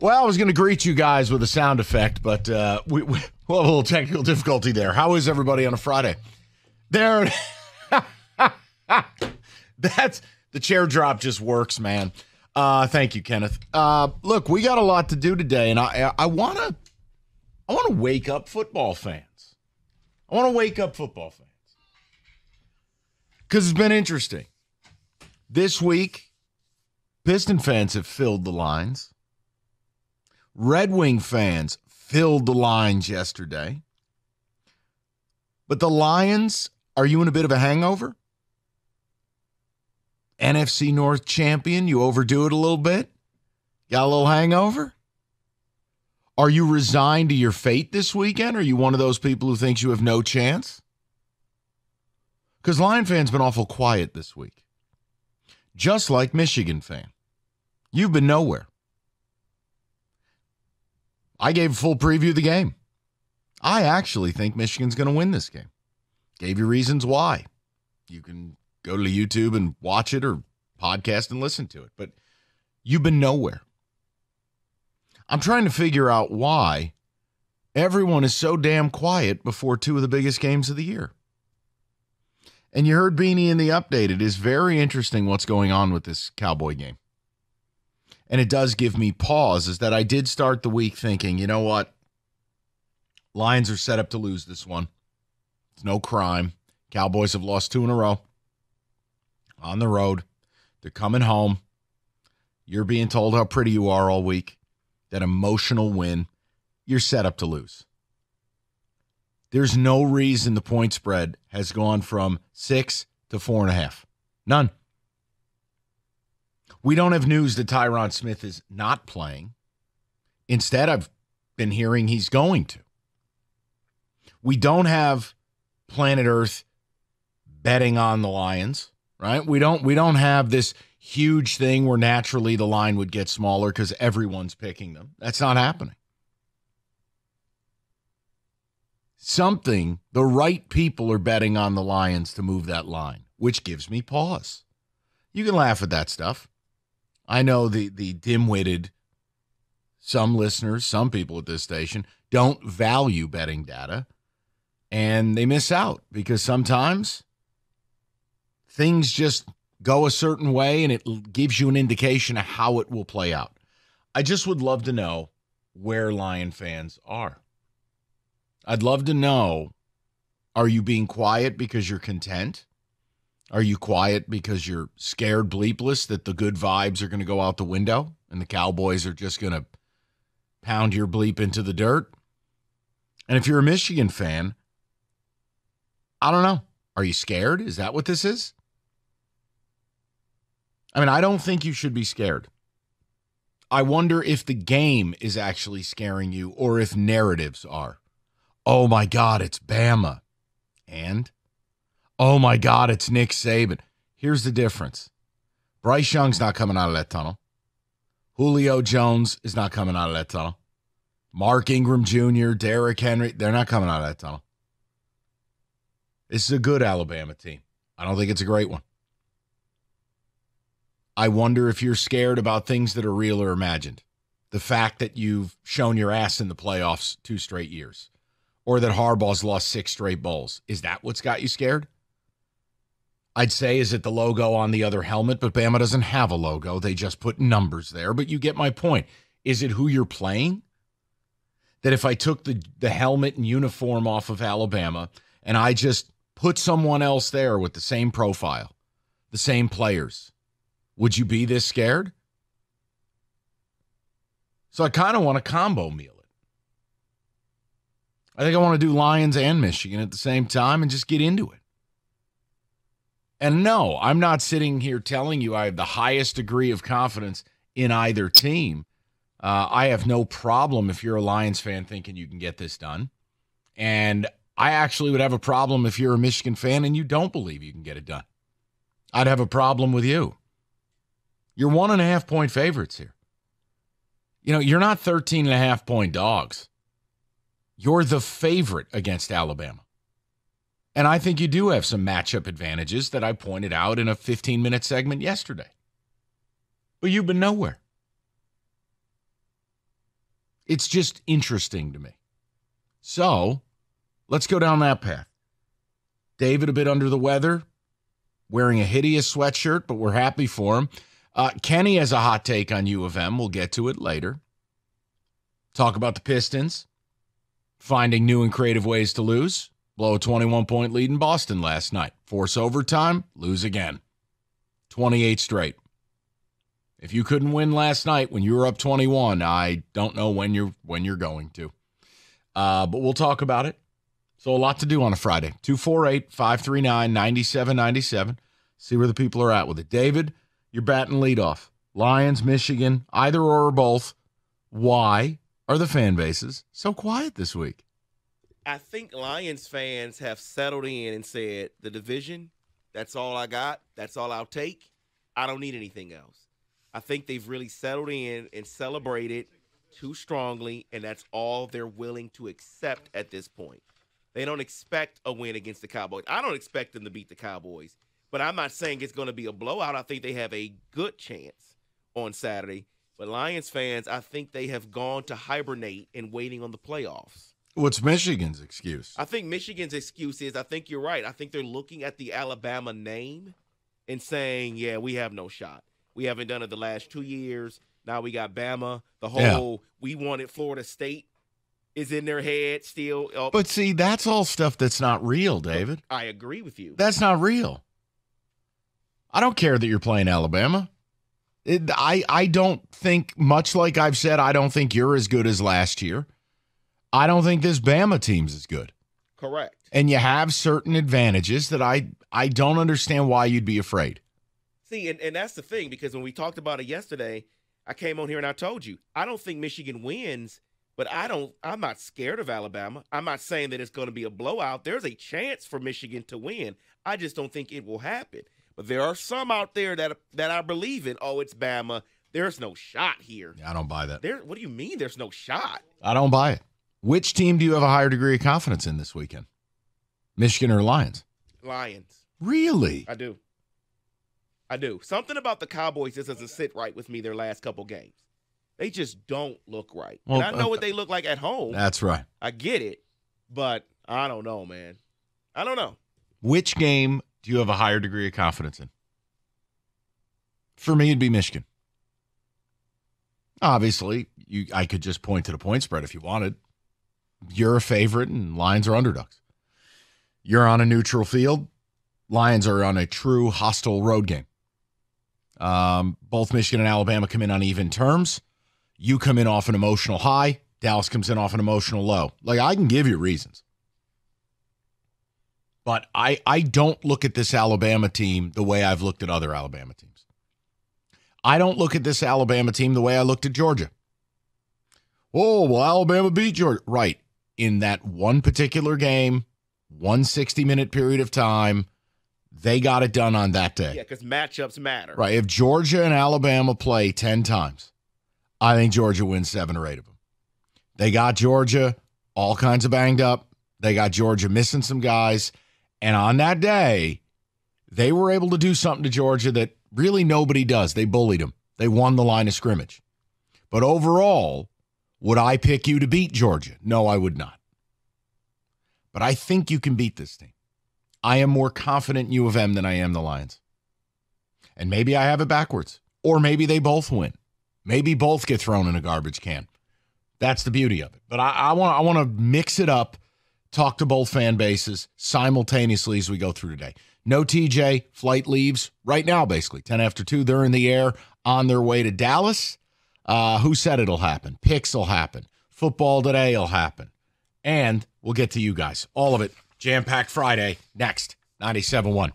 Well, I was going to greet you guys with a sound effect, but uh, we, we we'll have a little technical difficulty there. How is everybody on a Friday? There. That's the chair drop just works, man. Uh, thank you, Kenneth. Uh, look, we got a lot to do today, and I I want to I want to wake up football fans. I want to wake up football fans because it's been interesting this week. Piston fans have filled the lines. Red Wing fans filled the lines yesterday. But the Lions, are you in a bit of a hangover? NFC North champion, you overdo it a little bit? Got a little hangover? Are you resigned to your fate this weekend? Are you one of those people who thinks you have no chance? Because Lion fans been awful quiet this week. Just like Michigan fan. You've been nowhere. I gave a full preview of the game. I actually think Michigan's going to win this game. Gave you reasons why. You can go to YouTube and watch it or podcast and listen to it, but you've been nowhere. I'm trying to figure out why everyone is so damn quiet before two of the biggest games of the year. And you heard Beanie in the update. It is very interesting what's going on with this Cowboy game and it does give me pause, is that I did start the week thinking, you know what? Lions are set up to lose this one. It's no crime. Cowboys have lost two in a row on the road. They're coming home. You're being told how pretty you are all week. That emotional win. You're set up to lose. There's no reason the point spread has gone from six to four and a half. None. We don't have news that Tyron Smith is not playing. Instead, I've been hearing he's going to. We don't have planet Earth betting on the Lions, right? We don't we don't have this huge thing where naturally the line would get smaller cuz everyone's picking them. That's not happening. Something the right people are betting on the Lions to move that line, which gives me pause. You can laugh at that stuff. I know the the dim-witted some listeners, some people at this station don't value betting data and they miss out because sometimes things just go a certain way and it gives you an indication of how it will play out. I just would love to know where Lion fans are. I'd love to know are you being quiet because you're content? Are you quiet because you're scared bleepless that the good vibes are going to go out the window and the Cowboys are just going to pound your bleep into the dirt? And if you're a Michigan fan, I don't know. Are you scared? Is that what this is? I mean, I don't think you should be scared. I wonder if the game is actually scaring you or if narratives are. Oh my God, it's Bama. And? Oh my God, it's Nick Saban. Here's the difference Bryce Young's not coming out of that tunnel. Julio Jones is not coming out of that tunnel. Mark Ingram Jr., Derrick Henry, they're not coming out of that tunnel. This is a good Alabama team. I don't think it's a great one. I wonder if you're scared about things that are real or imagined. The fact that you've shown your ass in the playoffs two straight years, or that Harbaugh's lost six straight bowls. Is that what's got you scared? I'd say is it the logo on the other helmet, but Bama doesn't have a logo. They just put numbers there. But you get my point. Is it who you're playing? That if I took the, the helmet and uniform off of Alabama and I just put someone else there with the same profile, the same players, would you be this scared? So I kind of want to combo meal it. I think I want to do Lions and Michigan at the same time and just get into it. And no, I'm not sitting here telling you I have the highest degree of confidence in either team. Uh, I have no problem if you're a Lions fan thinking you can get this done. And I actually would have a problem if you're a Michigan fan and you don't believe you can get it done. I'd have a problem with you. You're one and a half point favorites here. You know, you're not 13 and a half point dogs. You're the favorite against Alabama. And I think you do have some matchup advantages that I pointed out in a 15 minute segment yesterday. But you've been nowhere. It's just interesting to me. So let's go down that path. David, a bit under the weather, wearing a hideous sweatshirt, but we're happy for him. Uh, Kenny has a hot take on U of M. We'll get to it later. Talk about the Pistons finding new and creative ways to lose. Blow a 21 point lead in Boston last night. Force overtime, lose again. 28 straight. If you couldn't win last night when you were up 21, I don't know when you're when you're going to. Uh, but we'll talk about it. So a lot to do on a Friday. 248-539-9797. See where the people are at with it. David, you're batting leadoff. Lions, Michigan, either or, or both. Why are the fan bases so quiet this week? I think Lions fans have settled in and said the division, that's all I got. That's all I'll take. I don't need anything else. I think they've really settled in and celebrated too strongly, and that's all they're willing to accept at this point. They don't expect a win against the Cowboys. I don't expect them to beat the Cowboys, but I'm not saying it's going to be a blowout. I think they have a good chance on Saturday. But Lions fans, I think they have gone to hibernate and waiting on the playoffs. What's Michigan's excuse? I think Michigan's excuse is I think you're right. I think they're looking at the Alabama name and saying, yeah, we have no shot. We haven't done it the last two years. Now we got Bama. The whole yeah. we wanted Florida State is in their head still. Uh, but see, that's all stuff that's not real, David. I agree with you. That's not real. I don't care that you're playing Alabama. It, I I don't think much like I've said. I don't think you're as good as last year. I don't think this Bama team's as good. Correct. And you have certain advantages that I I don't understand why you'd be afraid. See, and, and that's the thing, because when we talked about it yesterday, I came on here and I told you, I don't think Michigan wins, but I don't I'm not scared of Alabama. I'm not saying that it's going to be a blowout. There's a chance for Michigan to win. I just don't think it will happen. But there are some out there that that I believe in. Oh, it's Bama. There's no shot here. I don't buy that. There what do you mean there's no shot? I don't buy it. Which team do you have a higher degree of confidence in this weekend? Michigan or Lions? Lions. Really? I do. I do. Something about the Cowboys just doesn't sit right with me their last couple games. They just don't look right. Well, and I know what they look like at home. That's right. I get it, but I don't know, man. I don't know. Which game do you have a higher degree of confidence in? For me, it'd be Michigan. Obviously, you I could just point to the point spread if you wanted you're a favorite and Lions are underdogs. You're on a neutral field. Lions are on a true hostile road game. Um, both Michigan and Alabama come in on even terms. You come in off an emotional high. Dallas comes in off an emotional low. Like I can give you reasons. But I, I don't look at this Alabama team the way I've looked at other Alabama teams. I don't look at this Alabama team the way I looked at Georgia. Oh, well, Alabama beat Georgia. Right in that one particular game, one 60 minute period of time, they got it done on that day. Yeah, because matchups matter. Right. If Georgia and Alabama play 10 times, I think Georgia wins seven or eight of them. They got Georgia all kinds of banged up. They got Georgia missing some guys. And on that day, they were able to do something to Georgia that really nobody does. They bullied them, they won the line of scrimmage. But overall, would I pick you to beat Georgia? No, I would not. But I think you can beat this team. I am more confident in U of M than I am the Lions. And maybe I have it backwards. Or maybe they both win. Maybe both get thrown in a garbage can. That's the beauty of it. But I, want I want to mix it up, talk to both fan bases simultaneously as we go through today. No TJ, flight leaves right now, basically. 10 after 2. They're in the air on their way to Dallas. Uh, who said it'll happen? Picks will happen. Football today will happen. And we'll get to you guys. All of it. Jam packed Friday next. 97.1.